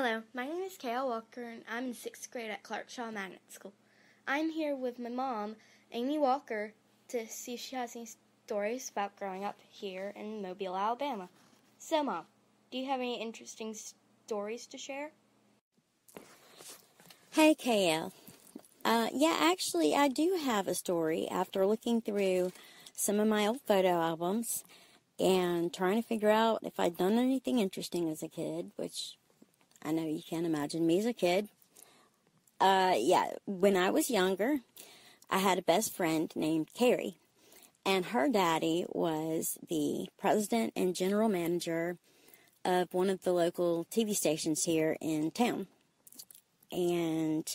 Hello, my name is Kayla Walker and I'm in sixth grade at Clark Shaw Magnet School. I'm here with my mom, Amy Walker, to see if she has any stories about growing up here in Mobile, Alabama. So, Mom, do you have any interesting stories to share? Hey, KL. Uh, yeah, actually, I do have a story after looking through some of my old photo albums and trying to figure out if I'd done anything interesting as a kid, which I know you can't imagine me as a kid. Uh, yeah, when I was younger, I had a best friend named Carrie, and her daddy was the president and general manager of one of the local TV stations here in town. And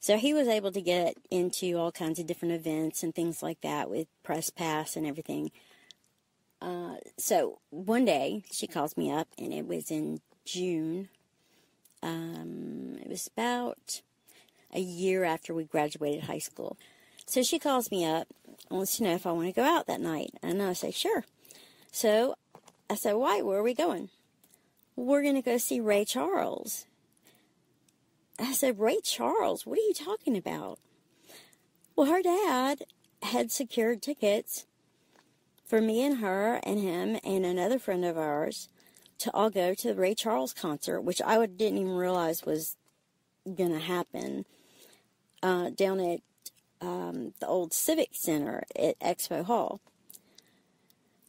so he was able to get into all kinds of different events and things like that with press pass and everything. Uh, so one day she calls me up, and it was in June. Um, it was about a year after we graduated high school. So she calls me up and wants to know if I want to go out that night. And I say, sure. So I said, why? Where are we going? We're going to go see Ray Charles. I said, Ray Charles, what are you talking about? Well, her dad had secured tickets for me and her and him and another friend of ours to all go to the Ray Charles concert, which I didn't even realize was going to happen uh, down at um, the old Civic Center at Expo Hall.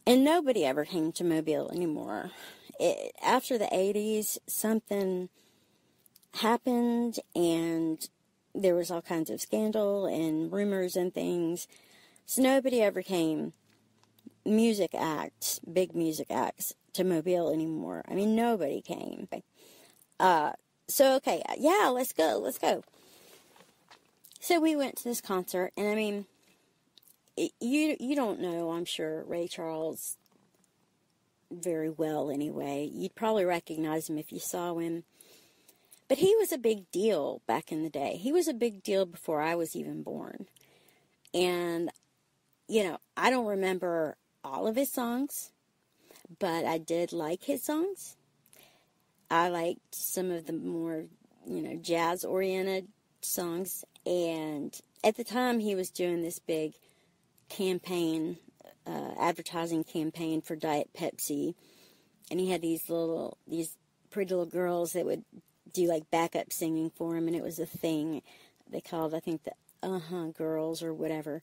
And nobody ever came to Mobile anymore. It, after the 80s, something happened and there was all kinds of scandal and rumors and things. So nobody ever came, music acts, big music acts, to Mobile anymore. I mean, nobody came. Uh, so, okay, yeah, let's go, let's go. So we went to this concert, and I mean, it, you you don't know, I'm sure, Ray Charles very well anyway. You'd probably recognize him if you saw him. But he was a big deal back in the day. He was a big deal before I was even born. And, you know, I don't remember all of his songs, but I did like his songs. I liked some of the more, you know, jazz oriented songs. And at the time, he was doing this big campaign, uh, advertising campaign for Diet Pepsi. And he had these little, these pretty little girls that would do like backup singing for him, and it was a thing. They called, I think, the uh huh girls or whatever.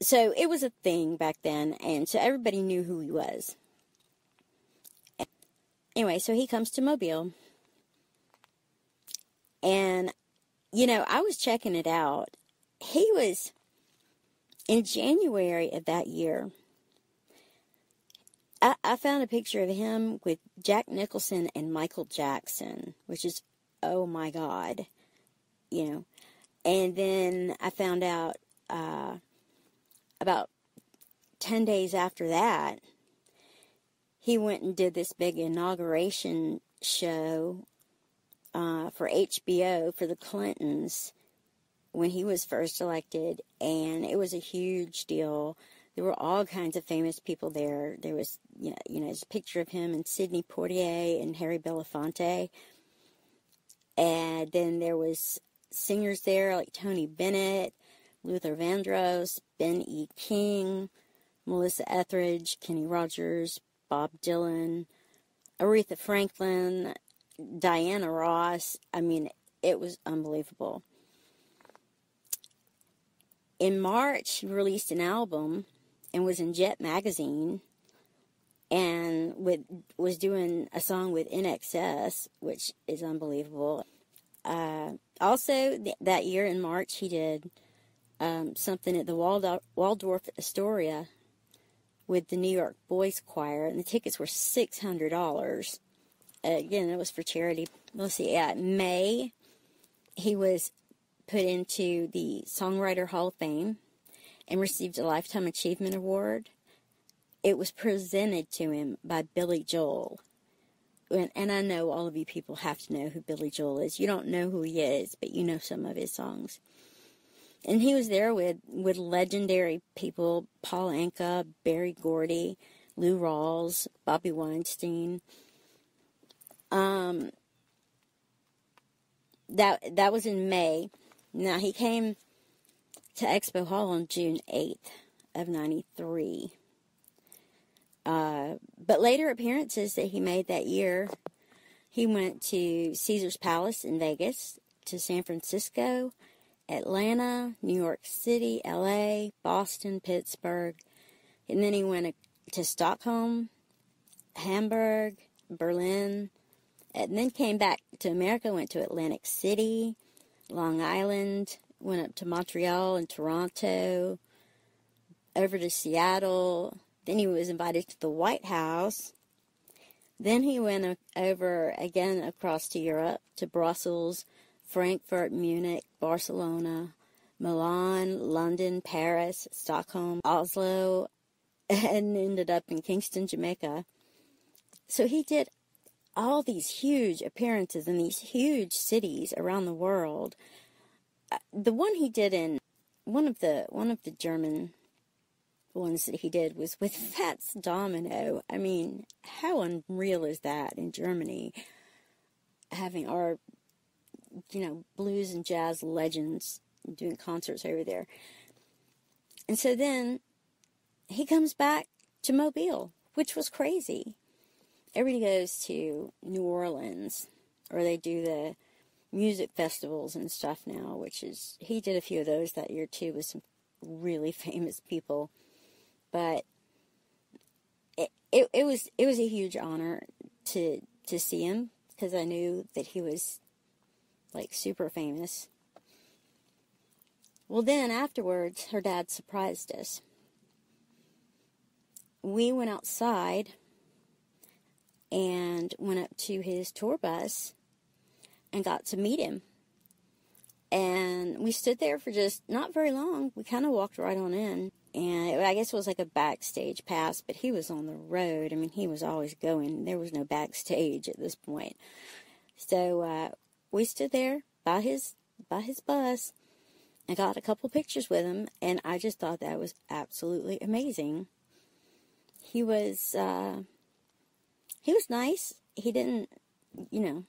So it was a thing back then, and so everybody knew who he was. Anyway, so he comes to Mobile, and you know, I was checking it out. He was in January of that year. I, I found a picture of him with Jack Nicholson and Michael Jackson, which is, oh my God, you know. And then I found out uh, about 10 days after that, he went and did this big inauguration show uh, for HBO for the Clintons when he was first elected, and it was a huge deal there were all kinds of famous people there. There was, you know, you know, there's a picture of him and Sidney Poitier and Harry Belafonte. And then there was singers there like Tony Bennett, Luther Vandross, Ben E. King, Melissa Etheridge, Kenny Rogers, Bob Dylan, Aretha Franklin, Diana Ross. I mean, it was unbelievable. In March, he released an album and was in Jet magazine and with was doing a song with INXS, which is unbelievable. Uh, also, th- that year in March, he did um, something at the Waldorf, Waldorf Astoria with the New York Boys Choir, and the tickets were six hundred dollars. Uh, again, it was for charity. Let's see, yeah, May, he was put into the Songwriter Hall of Fame and received a Lifetime Achievement Award. It was presented to him by Billy Joel. And, and I know all of you people have to know who Billy Joel is. You don't know who he is, but you know some of his songs. And he was there with, with legendary people Paul Anka, Berry Gordy, Lou Rawls, Bobby Weinstein. Um, that that was in May. Now he came to Expo Hall on June 8th of 93. Uh, but later appearances that he made that year, he went to Caesar's Palace in Vegas, to San Francisco, Atlanta, New York City, LA, Boston, Pittsburgh, and then he went to Stockholm, Hamburg, Berlin, and then came back to America, went to Atlantic City, Long Island, went up to Montreal and Toronto, over to Seattle. Then he was invited to the White House. Then he went over again across to Europe, to Brussels, Frankfurt, Munich, Barcelona, Milan, London, Paris, Stockholm, Oslo, and ended up in Kingston, Jamaica. So he did all these huge appearances in these huge cities around the world. Uh, the one he did in one of the one of the German ones that he did was with Fats Domino. I mean, how unreal is that in Germany? Having our, you know, blues and jazz legends doing concerts over there. And so then he comes back to Mobile, which was crazy. Everybody goes to New Orleans, or they do the music festivals and stuff now, which is, he did a few of those that year too with some really famous people. But it, it, it was, it was a huge honor to, to see him because I knew that he was like super famous. Well, then afterwards, her dad surprised us we went outside and went up to his tour bus and got to meet him. And we stood there for just not very long. We kind of walked right on in. And I guess it was like a backstage pass, but he was on the road. I mean, he was always going. There was no backstage at this point. So uh, we stood there by his by his bus and got a couple pictures with him. And I just thought that was absolutely amazing he was uh, he was nice. He didn't, you know,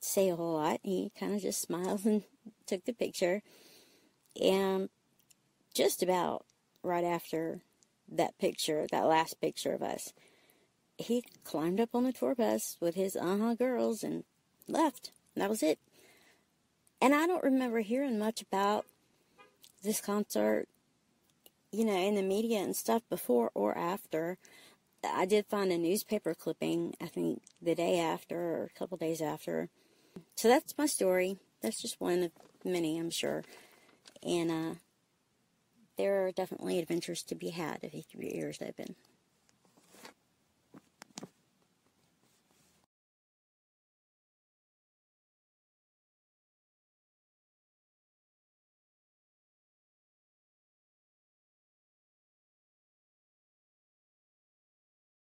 say a whole lot. He kind of just smiled and took the picture. And just about right after that picture, that last picture of us, he climbed up on the tour bus with his uh-huh girls and left. That was it. And I don't remember hearing much about this concert you know, in the media and stuff before or after. I did find a newspaper clipping, I think the day after or a couple days after. So that's my story. That's just one of many, I'm sure. And uh, there are definitely adventures to be had if you keep your ears open.